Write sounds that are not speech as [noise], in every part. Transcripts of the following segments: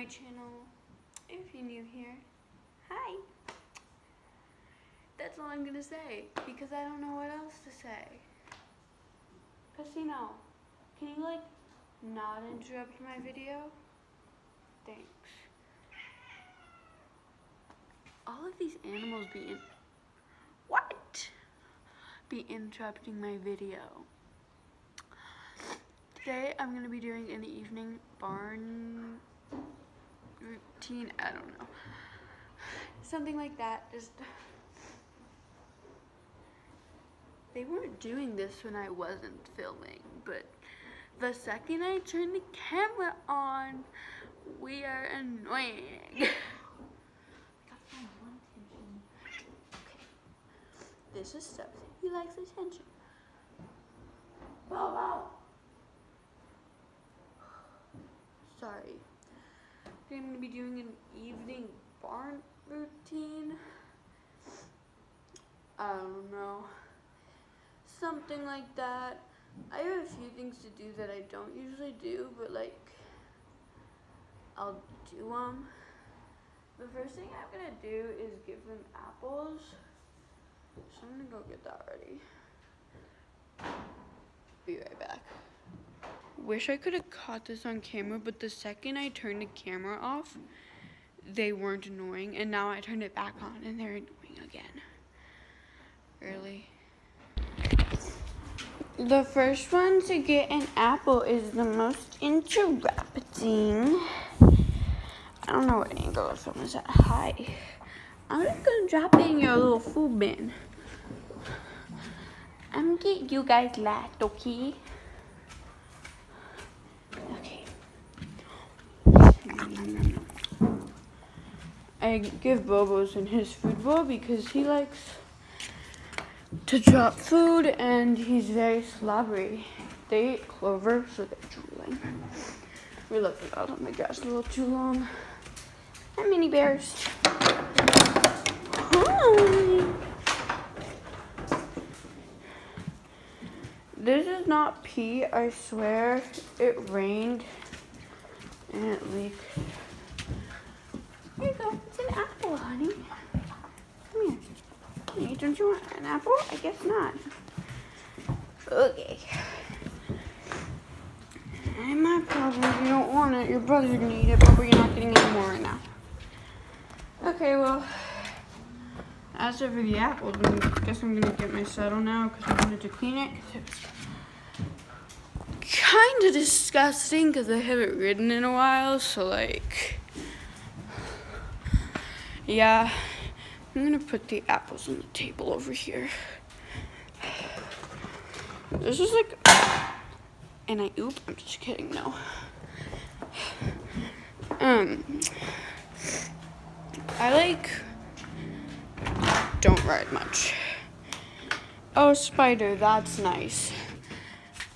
my channel. If you're new here, hi. That's all I'm gonna say because I don't know what else to say. Casino, can you like not interrupt my video? Thanks. All of these animals be in what? Be interrupting my video. Today I'm gonna be doing an evening barn routine. I don't know. Something like that. Just they weren't doing this when I wasn't filming, but the second I turn the camera on, we are annoying. [laughs] Okay. This is Stubbs. He likes attention. Bow, bow. [sighs] Sorry. I'm going to be doing an evening barn routine. I don't know. Something like that. I have a few things to do that I don't usually do, but like, I'll do them. The first thing I'm going to do is give them apples. So I'm gonna go get that ready. Be right back. Wish I could have caught this on camera, but the second I turned the camera off, they weren't annoying, and now I turned it back on and they're annoying again. Really? The first one to get an apple is the most interrupting. I don't know what angle this one is at. Hi. I'm just gonna drop it in your little food bin. I'm gonna get you guys last, okay? I give Bobos in his food bowl because he likes to drop food and he's very slobbery. They eat clover, so they're drooling. We left it out on oh the grass a little too long. Hi, mini bears. Hi. This is not pee, I swear. It rained and it leaked. It's an apple, honey. Come here. Honey, don't you want an apple? I guess not. Okay. And my problem if you don't want it. Your brother can eat it, but we're not getting any more right now. Okay, well, as for the apples, I guess I'm gonna get my saddle now because I wanted to clean it. kind of disgusting because I haven't ridden in a while, so like, yeah. I'm gonna put the apples on the table over here. This is like, and I oop, I'm just kidding, no. Um, I like, don't ride much. Oh, spider, that's nice.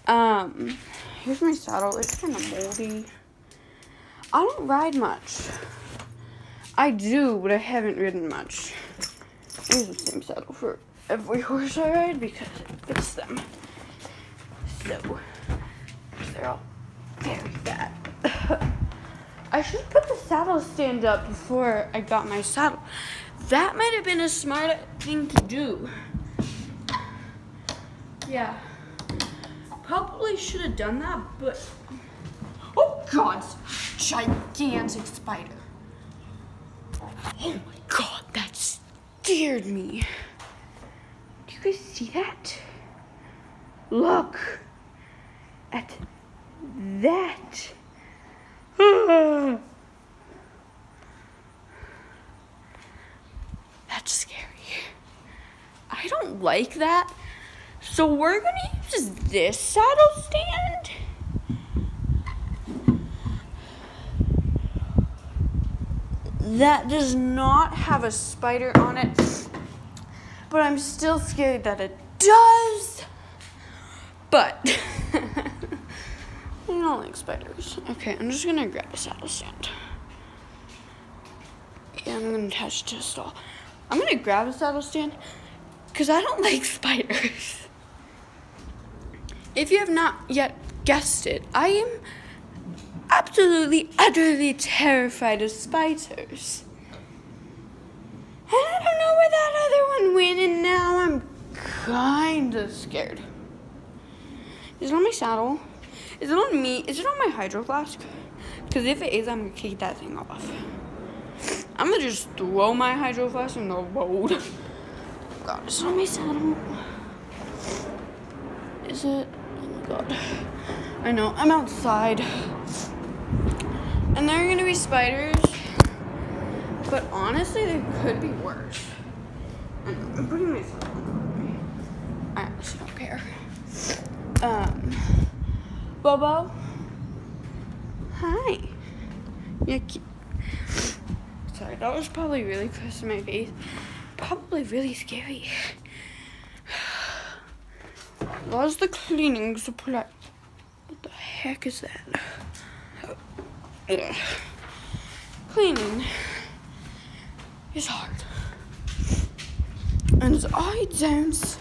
Um, here's my saddle. It's kind of moldy. I don't ride much. I do, but I haven't ridden much. I use the same saddle for every horse I ride because it fits them. So, they're all very fat. [laughs] I should put the saddle stand up before I got my saddle. That might have been a smart thing to do. Yeah. Probably should have done that, but... Oh, God! Gigantic spider. Oh, my God, that scared me. Do you guys see that? Look at that. [sighs] That's scary. I don't like that. So we're gonna use this saddle stand. That does not have a spider on it, but I'm still scared that it does. But [laughs] I don't like spiders. Okay, I'm just gonna grab a saddle stand. Yeah, I'm gonna attach it to a stall. I'm gonna grab a saddle stand because I don't [laughs] like spiders. If you have not yet guessed it, I am absolutely, utterly terrified of spiders. And I don't know where that other one went, and now I'm kinda scared. Is it on my saddle? Is it on me? Is it on my hydro flask? Because if it is, I'm gonna kick that thing off. I'm gonna just throw my hydro flask in the road. [laughs] God, it's on my saddle. Is it? Oh my god. I know, I'm outside. And there are gonna be spiders. But honestly, they could be worse. I'm putting myself I don't care. Um, Bobo. Hi. Yeah. Sorry, that was probably really close to my face. Probably really scary. [sighs] Was the cleaning supply? What the heck is that? Ugh. Cleaning is hard. And I don't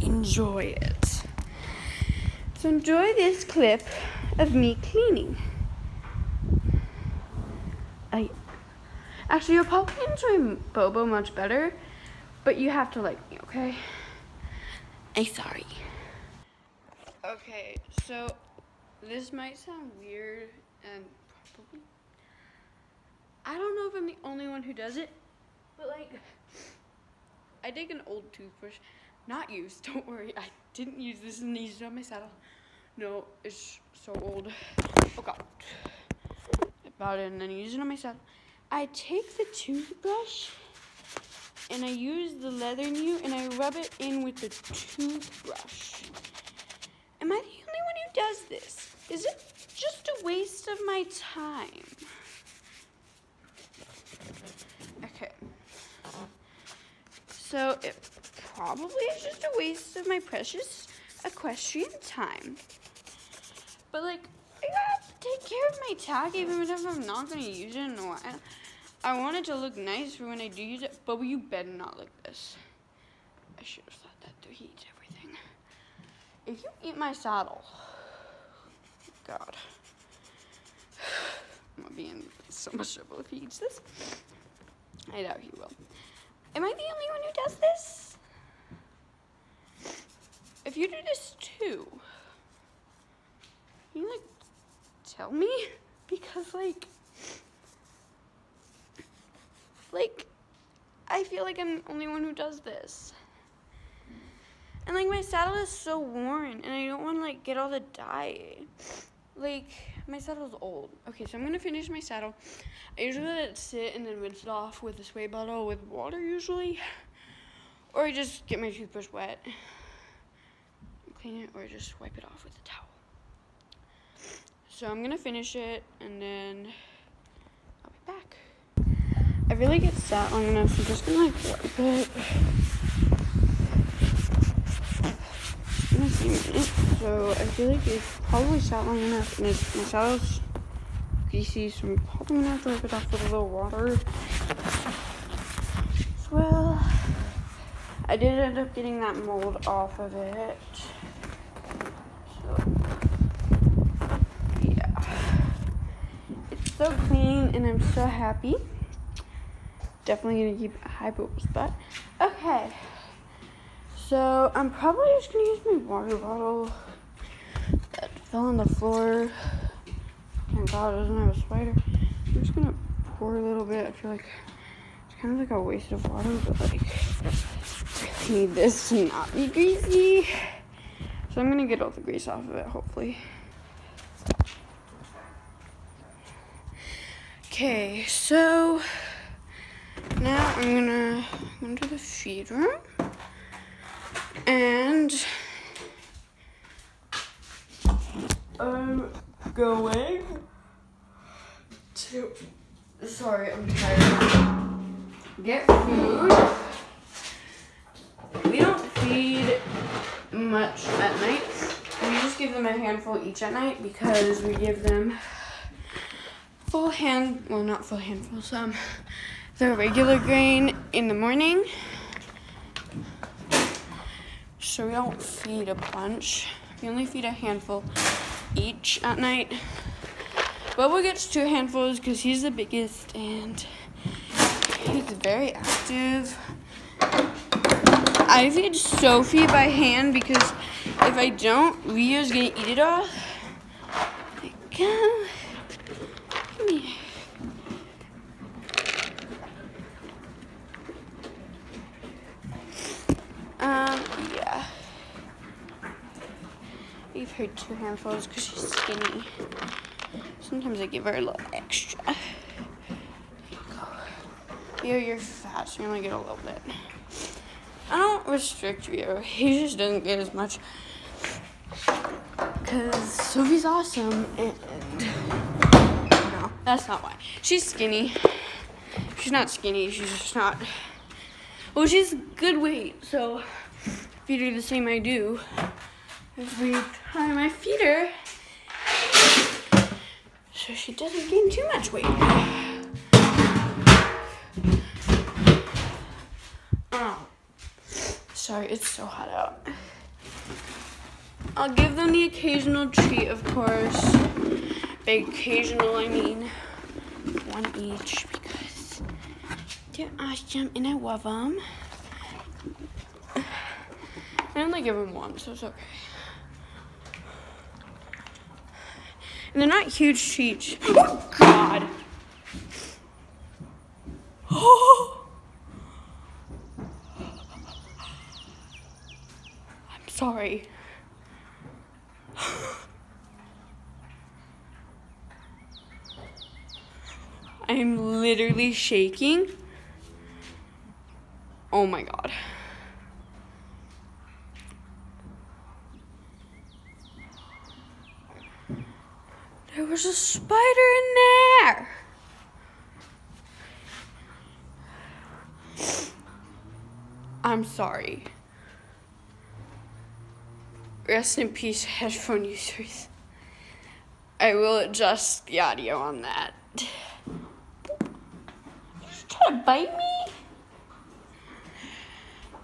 enjoy it. So enjoy this clip of me cleaning. I actually you'll probably enjoy Bobo much better, but you have to like me, okay? I'm sorry. Okay, so this might sound weird and probably I don't know if I'm the only who does it, but like I take an old toothbrush, not used, [laughs] don't worry, I didn't use this and used it on my saddle. No, it's so old. Oh god. I bought it and then use it on my saddle. I take the toothbrush and I use the leather new and I rub it in with the toothbrush. Am I the only one who does this? Is it just a waste of my time? Okay. So it probably is just a waste of my precious equestrian time. But like, I gotta take care of my tack even if I'm not gonna use it in a while. I want it to look nice for when I do use it, but you better not like this. I should have thought that through. He eats everything. If you eat my saddle, God, I'm gonna be in so much trouble if he eats this. I doubt he will. Am I the only one who does this? If you do this too, you like tell me? [laughs] Because like like, I feel like I'm the only one who does this. And like my saddle is so worn and I don't want to like get all the dye. Like my saddle's old. Okay, so I'm gonna finish my saddle. I usually let it sit and then rinse it off with a spray bottle with water usually. Or I just get my toothbrush wet, clean it, or just wipe it off with a towel. So I'm gonna finish it and then I'll be back. I really get sat long enough, I'm just gonna like wipe it. So I feel like it's probably sat long enough and it's, my saddle's greasy, so I'm probably gonna have to wipe it off with a little water. Well, I did end up getting that mold off of it. So, yeah. It's so clean and I'm so happy definitely gonna keep high books, but okay. So I'm probably just gonna use my water bottle that fell on the floor. Thank God it doesn't have a spider. I'm just gonna pour a little bit. I feel like it's kind of like a waste of water, but like I need this to not be greasy. So I'm gonna get all the grease off of it, hopefully. Okay, so now I'm gonna go into the feed room and I'm going to sorry I'm tired. Get food. We don't feed much at night. We just give them a handful each at night because we give them full hand well not full handfuls um the regular grain in the morning. So we don't feed a bunch. We only feed a handful each at night. Bubba gets two handfuls because he's the biggest and he's very active. I feed Sophie by hand because if I don't, Leo's gonna eat it all. Come, come here. Um, yeah. We've heard two handfuls because she's skinny. Sometimes I give her a little extra. Yo, you're fat, so you only get a little bit. I don't restrict Rio. He just doesn't get as much. Because Sophie's awesome. And, no, that's not why. She's skinny. She's not skinny. She's just not. Well, she's good weight. So if you do the same I do, every time I feed her, so she doesn't gain too much weight. Oh. Sorry, it's so hot out. I'll give them the occasional treat, of course. By occasional, I mean one each because they're awesome and I love them. I only give them one, so it's okay. And they're not huge treats. Oh, God. Oh. [gasps] I'm sorry. [sighs] I'm literally shaking. Oh my god. There was a spider in there. I'm sorry. Rest in peace, headphone users. I will adjust the audio on that. You trying to bite me?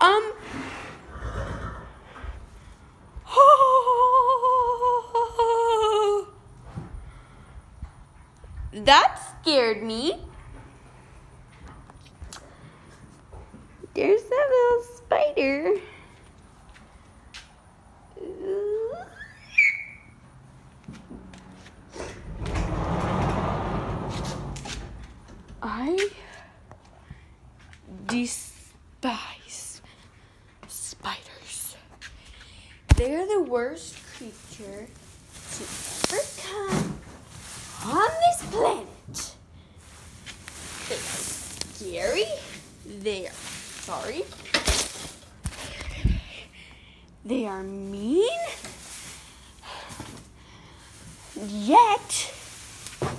Um. That scared me. There's that little spider. I despise spiders. They're the worst creature to ever come on this planet. They are sorry. They are mean. Yet,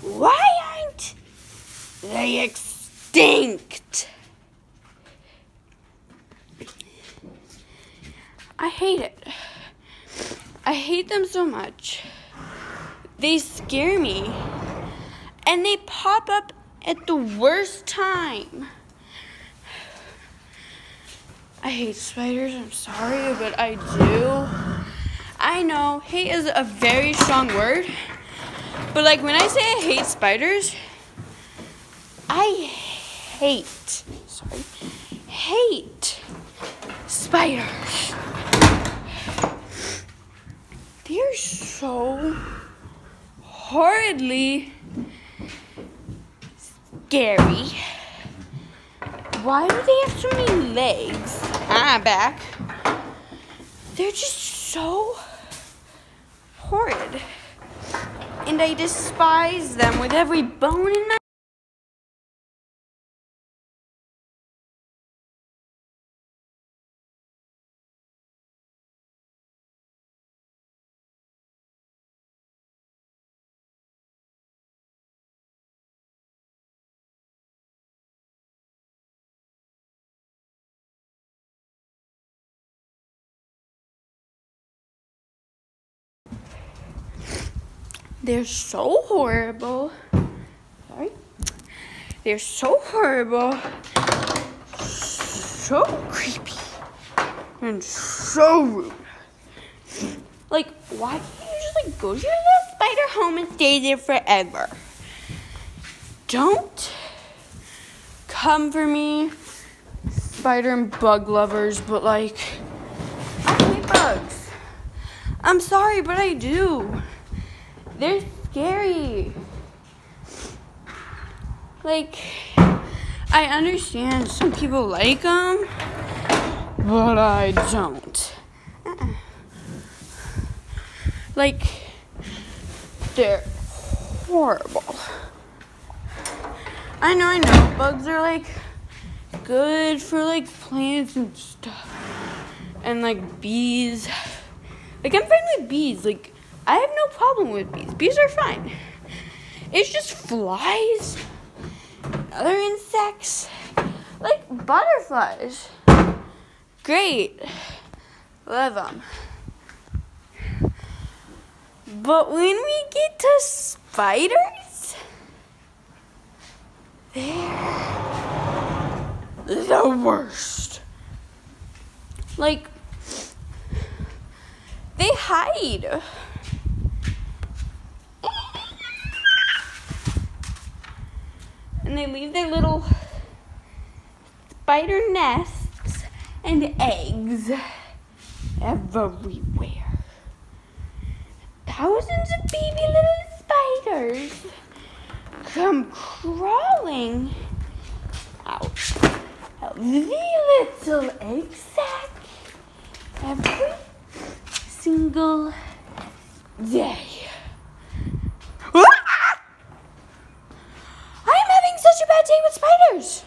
why aren't they extinct? I hate it. I hate them so much. They scare me. And they pop up at the worst time. I hate spiders, I'm sorry, but I do. I know, hate is a very strong word, but like when I say I hate spiders, I hate, sorry, hate spiders. They're so horridly scary. Why do they have so many legs? Ah, back. They're just so horrid. And I despise them with every bone in my They're so horrible. Sorry. They're so horrible. So creepy. And so rude. Like, why can't you just like go to your little spider home and stay there forever. Don't come for me, spider and bug lovers, but like, I hate bugs. I'm sorry, but I do. They're scary. Like, I understand some people like them, but I don't. Like, they're horrible. I know, I know. Bugs are like good for like plants and stuff. And like bees. Like, I'm fine with bees. Like, I have no problem with bees. Bees are fine. It's just flies, other insects, like butterflies. Great. Love them. But when we get to spiders, they're the worst. Like, they hide. And they leave their little spider nests and eggs everywhere. Thousands of baby little spiders come crawling out of the little egg sack every single day. Ah! I am having such a bad day with spiders.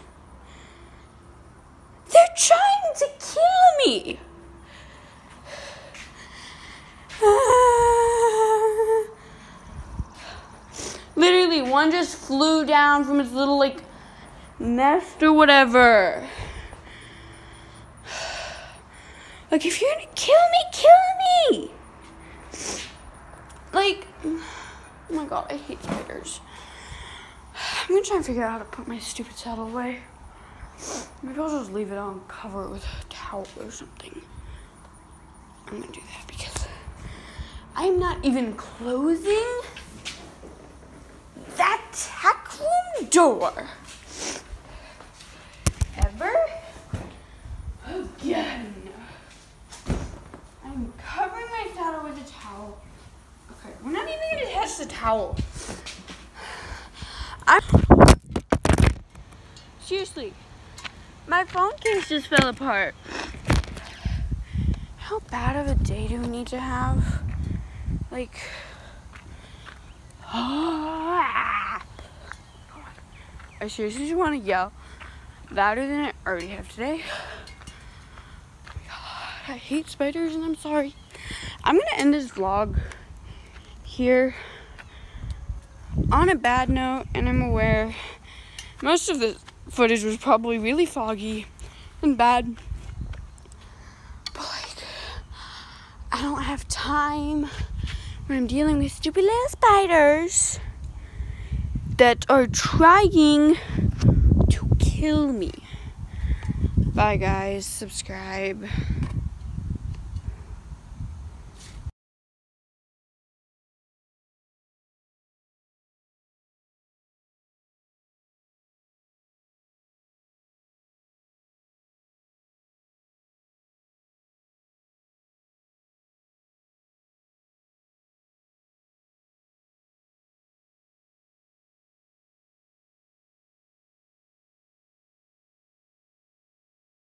They're trying to kill me. Literally, one just flew down from its little, like, nest or whatever. [sighs] Like, if you're gonna kill me, kill me! Like, [sighs] oh my god, I hate spiders. [sighs] I'm gonna try and figure out how to put my stupid saddle away. Maybe I'll just leave it on, cover it with a towel or something. I'm gonna do that because I'm not even closing tack room door. Ever again. I'm covering my saddle with a towel. Okay, we're not even gonna touch the towel. I seriously, my phone case just fell apart. How bad of a day do we need to have? Like, [gasps] ah. I seriously just want to yell louder than I already have today. I hate spiders and I'm sorry. I'm gonna end this vlog here on a bad note, and I'm aware most of the footage was probably really foggy and bad. But like, I don't have time when I'm dealing with stupid little spiders that are trying to kill me. Bye, guys. Subscribe.